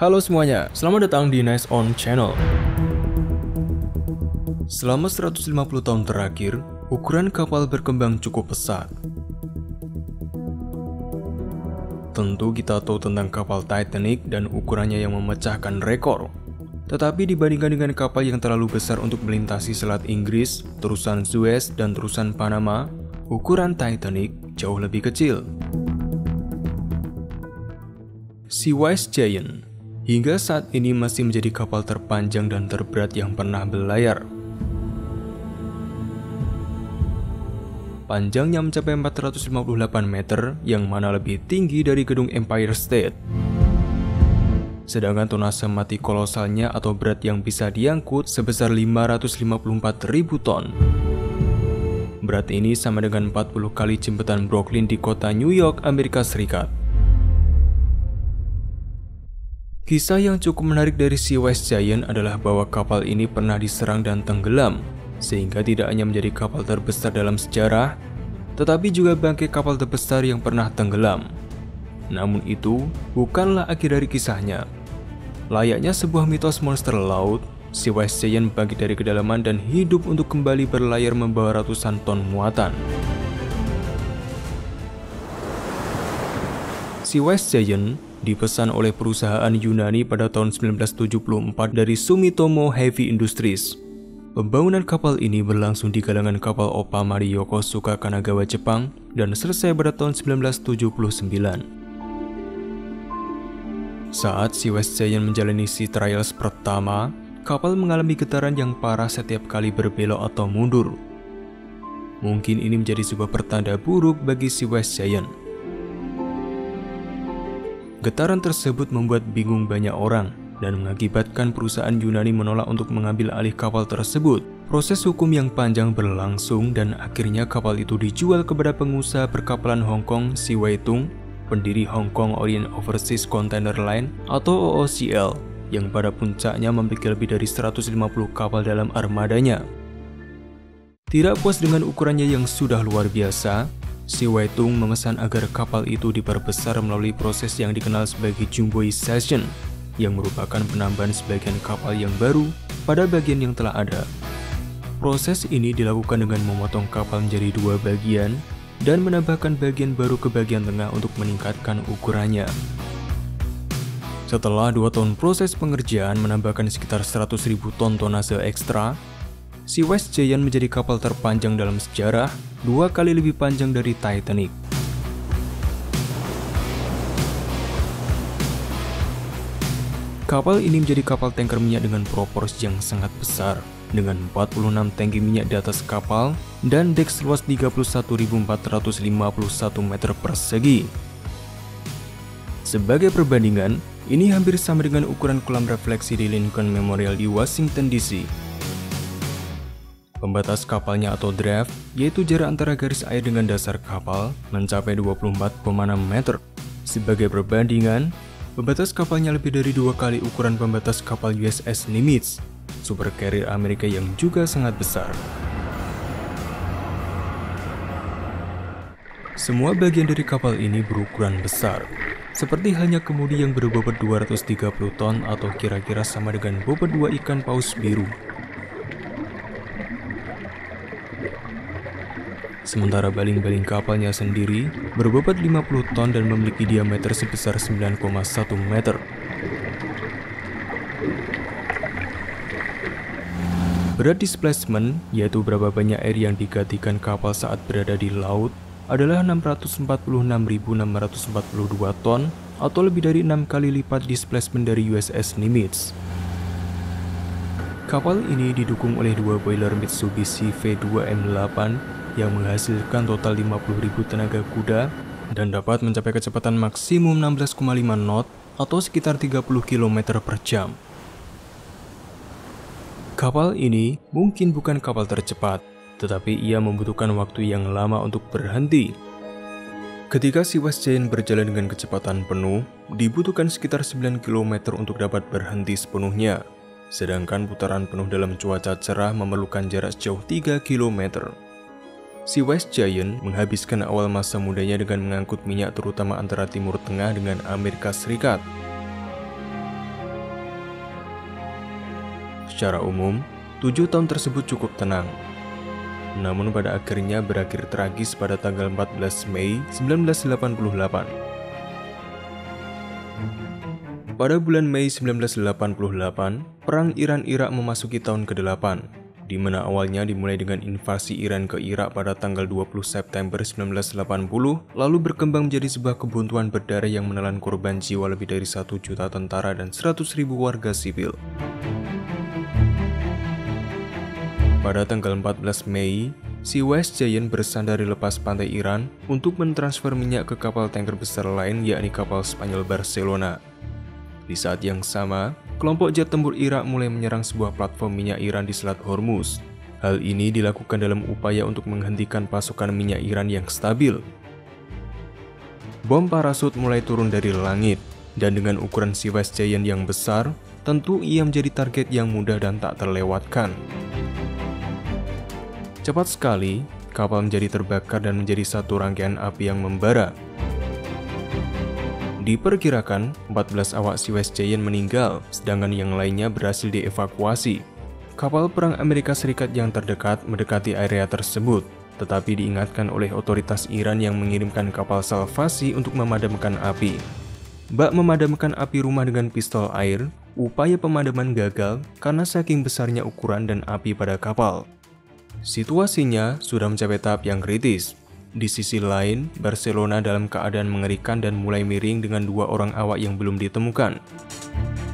Halo semuanya, selamat datang di Nice On Channel. Selama 150 tahun terakhir, ukuran kapal berkembang cukup pesat. Tentu kita tahu tentang kapal Titanic dan ukurannya yang memecahkan rekor. Tetapi dibandingkan dengan kapal yang terlalu besar untuk melintasi Selat Inggris, terusan Suez, dan terusan Panama, ukuran Titanic jauh lebih kecil. Sea Wise Giant hingga saat ini masih menjadi kapal terpanjang dan terberat yang pernah berlayar. Panjangnya mencapai 458 meter, yang mana lebih tinggi dari gedung Empire State. Sedangkan tonase mati kolosalnya atau berat yang bisa diangkut sebesar 554 ribu ton. Berat ini sama dengan 40 kali jembatan Brooklyn di kota New York, Amerika Serikat. Kisah yang cukup menarik dari Sea West Giant adalah bahwa kapal ini pernah diserang dan tenggelam, sehingga tidak hanya menjadi kapal terbesar dalam sejarah, tetapi juga bangkai kapal terbesar yang pernah tenggelam. Namun itu bukanlah akhir dari kisahnya. Layaknya sebuah mitos monster laut, Sea West Giant bangkit dari kedalaman dan hidup untuk kembali berlayar membawa ratusan ton muatan. Sea West Giant dipesan oleh perusahaan Yunani pada tahun 1974 dari Sumitomo Heavy Industries. Pembangunan kapal ini berlangsung di galangan kapal Opa Mari Yokosuka Kanagawa, Jepang dan selesai pada tahun 1979. Saat Sea West Giant menjalani sea trials pertama, kapal mengalami getaran yang parah setiap kali berbelok atau mundur. Mungkin ini menjadi sebuah pertanda buruk bagi Sea West Giant. Getaran tersebut membuat bingung banyak orang dan mengakibatkan perusahaan Yunani menolak untuk mengambil alih kapal tersebut. Proses hukum yang panjang berlangsung dan akhirnya kapal itu dijual kepada pengusaha perkapalan Hong Kong Si Weitung, pendiri Hong Kong Orient Overseas Container Line atau OOCL, yang pada puncaknya memiliki lebih dari 150 kapal dalam armadanya. Tidak puas dengan ukurannya yang sudah luar biasa, Si Waitung memesan agar kapal itu diperbesar melalui proses yang dikenal sebagai jumboization, yang merupakan penambahan sebagian kapal yang baru pada bagian yang telah ada. Proses ini dilakukan dengan memotong kapal menjadi dua bagian dan menambahkan bagian baru ke bagian tengah untuk meningkatkan ukurannya. Setelah dua tahun proses pengerjaan menambahkan sekitar 100.000 ton tonase ekstra, Sea West Giant menjadi kapal terpanjang dalam sejarah, dua kali lebih panjang dari Titanic. Kapal ini menjadi kapal tanker minyak dengan proporsi yang sangat besar, dengan 46 tangki minyak di atas kapal dan dek seluas 31.451 meter persegi. Sebagai perbandingan, ini hampir sama dengan ukuran kolam refleksi di Lincoln Memorial di Washington DC. Pembatas kapalnya atau draft, yaitu jarak antara garis air dengan dasar kapal, mencapai 24,6 meter. Sebagai perbandingan, pembatas kapalnya lebih dari dua kali ukuran pembatas kapal USS Nimitz, super carrier Amerika yang juga sangat besar. Semua bagian dari kapal ini berukuran besar, seperti halnya kemudi yang berbobot 230 ton atau kira-kira sama dengan bobot dua ikan paus biru. Sementara baling-baling kapalnya sendiri berbobot 50 ton dan memiliki diameter sebesar 9,1 meter. Berat displacement, yaitu berapa banyak air yang digantikan kapal saat berada di laut, adalah 646.642 ton atau lebih dari enam kali lipat displacement dari USS Nimitz. Kapal ini didukung oleh dua boiler Mitsubishi V2M8 yang menghasilkan total 50.000 tenaga kuda dan dapat mencapai kecepatan maksimum 16,5 knot atau sekitar 30 km per jam. Kapal ini mungkin bukan kapal tercepat, tetapi ia membutuhkan waktu yang lama untuk berhenti. Ketika si West berjalan dengan kecepatan penuh, dibutuhkan sekitar 9 km untuk dapat berhenti sepenuhnya, sedangkan putaran penuh dalam cuaca cerah memerlukan jarak sejauh 3 km. Si West Giant menghabiskan awal masa mudanya dengan mengangkut minyak terutama antara Timur Tengah dengan Amerika Serikat. Secara umum, tujuh tahun tersebut cukup tenang. Namun pada akhirnya berakhir tragis pada tanggal 14 Mei 1988. Pada bulan Mei 1988, Perang Iran-Irak memasuki tahun ke-8 di mana awalnya dimulai dengan invasi Iran ke Irak pada tanggal 20 September 1980, lalu berkembang menjadi sebuah kebuntuan berdarah yang menelan korban jiwa lebih dari satu juta tentara dan 100 ribu warga sipil. Pada tanggal 14 Mei, si West Giant bersandar di lepas pantai Iran untuk mentransfer minyak ke kapal tanker besar lain yakni kapal Spanyol Barcelona. Di saat yang sama, kelompok jet tempur Irak mulai menyerang sebuah platform minyak Iran di Selat Hormuz. Hal ini dilakukan dalam upaya untuk menghentikan pasokan minyak Iran yang stabil. Bom parasut mulai turun dari langit, dan dengan ukuran si West Giant yang besar, tentu ia menjadi target yang mudah dan tak terlewatkan. Cepat sekali, kapal menjadi terbakar dan menjadi satu rangkaian api yang membara. Diperkirakan 14 awak West Giant meninggal, sedangkan yang lainnya berhasil dievakuasi. Kapal perang Amerika Serikat yang terdekat mendekati area tersebut, tetapi diingatkan oleh otoritas Iran yang mengirimkan kapal salvasi untuk memadamkan api. Bak memadamkan api rumah dengan pistol air, upaya pemadaman gagal karena saking besarnya ukuran dan api pada kapal. Situasinya sudah mencapai tahap yang kritis, di sisi lain, Barcelona dalam keadaan mengerikan dan mulai miring dengan dua orang awak yang belum ditemukan.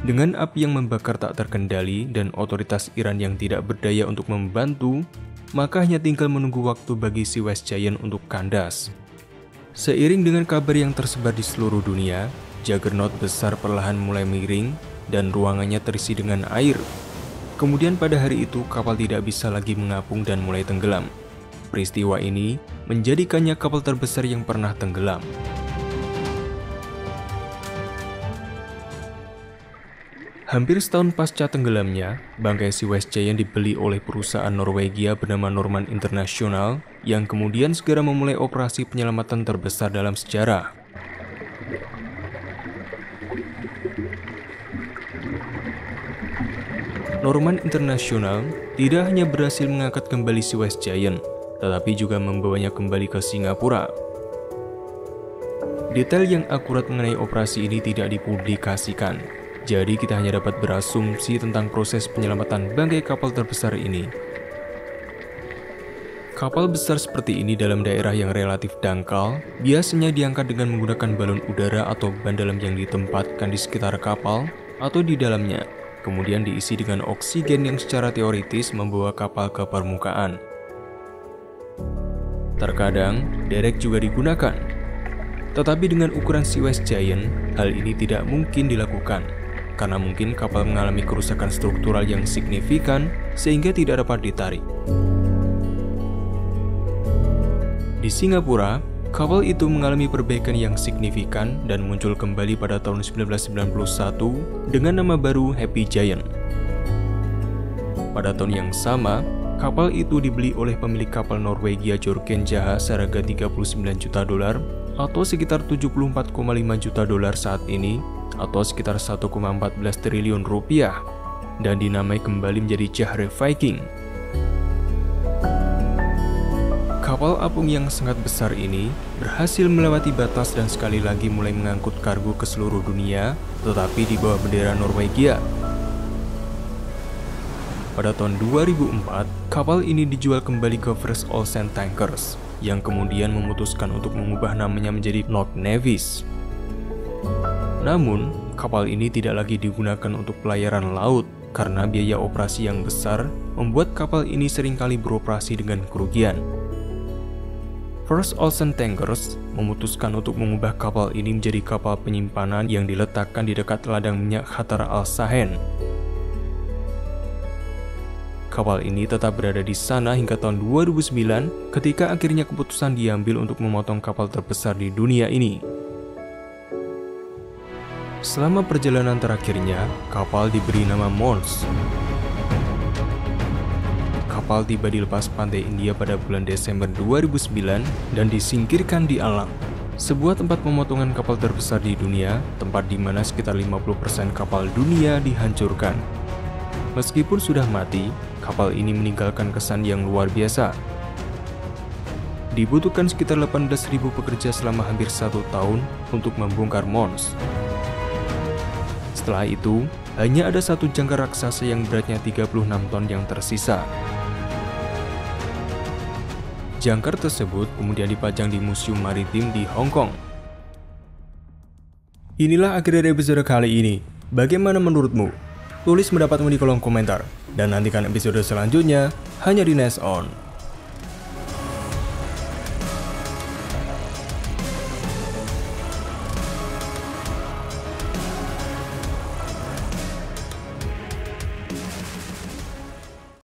Dengan api yang membakar tak terkendali dan otoritas Iran yang tidak berdaya untuk membantu, maka hanya tinggal menunggu waktu bagi si West Giant untuk kandas. Seiring dengan kabar yang tersebar di seluruh dunia, Juggernaut besar perlahan mulai miring dan ruangannya terisi dengan air. Kemudian pada hari itu kapal tidak bisa lagi mengapung dan mulai tenggelam. Peristiwa ini menjadikannya kapal terbesar yang pernah tenggelam. Hampir setahun pasca tenggelamnya, bangkai si West Giant dibeli oleh perusahaan Norwegia bernama Norman International yang kemudian segera memulai operasi penyelamatan terbesar dalam sejarah. Norman International tidak hanya berhasil mengangkat kembali si West Giant, tetapi juga membawanya kembali ke Singapura. Detail yang akurat mengenai operasi ini tidak dipublikasikan, jadi kita hanya dapat berasumsi tentang proses penyelamatan bangkai kapal terbesar ini. Kapal besar seperti ini dalam daerah yang relatif dangkal biasanya diangkat dengan menggunakan balon udara atau ban dalam yang ditempatkan di sekitar kapal atau di dalamnya, kemudian diisi dengan oksigen yang secara teoritis membawa kapal ke permukaan. Terkadang, derek juga digunakan. Tetapi dengan ukuran Sea West Giant, hal ini tidak mungkin dilakukan karena mungkin kapal mengalami kerusakan struktural yang signifikan sehingga tidak dapat ditarik. Di Singapura, kapal itu mengalami perbaikan yang signifikan dan muncul kembali pada tahun 1991 dengan nama baru Happy Giant. Pada tahun yang sama, Kapal itu dibeli oleh pemilik kapal Norwegia Jorgen Jaha seharga 39 juta dolar atau sekitar 74,5 juta dolar saat ini atau sekitar 1,14 triliun rupiah dan dinamai kembali menjadi Jahre Viking. Kapal apung yang sangat besar ini berhasil melewati batas dan sekali lagi mulai mengangkut kargo ke seluruh dunia, tetapi di bawah bendera Norwegia pada tahun 2004, kapal ini dijual kembali ke First Ocean Tankers, yang kemudian memutuskan untuk mengubah namanya menjadi North Navis. Namun, kapal ini tidak lagi digunakan untuk pelayaran laut karena biaya operasi yang besar membuat kapal ini sering kali beroperasi dengan kerugian. First Ocean Tankers memutuskan untuk mengubah kapal ini menjadi kapal penyimpanan yang diletakkan di dekat ladang minyak Khatar al-Sahen Kapal ini tetap berada di sana hingga tahun 2009 ketika akhirnya keputusan diambil untuk memotong kapal terbesar di dunia ini. Selama perjalanan terakhirnya, kapal diberi nama Mons. Kapal tiba di lepas pantai India pada bulan Desember 2009 dan disingkirkan di alam. Sebuah tempat pemotongan kapal terbesar di dunia, tempat di mana sekitar 50% kapal dunia dihancurkan. Meskipun sudah mati, kapal ini meninggalkan kesan yang luar biasa. Dibutuhkan sekitar 18.000 pekerja selama hampir satu tahun untuk membongkar Mons. Setelah itu, hanya ada satu jangkar raksasa yang beratnya 36 ton yang tersisa. Jangkar tersebut kemudian dipajang di Museum Maritim di Hong Kong. Inilah akhir dari episode kali ini. Bagaimana menurutmu? Tulis pendapatmu di kolom komentar. Dan nantikan episode selanjutnya hanya di Nest On.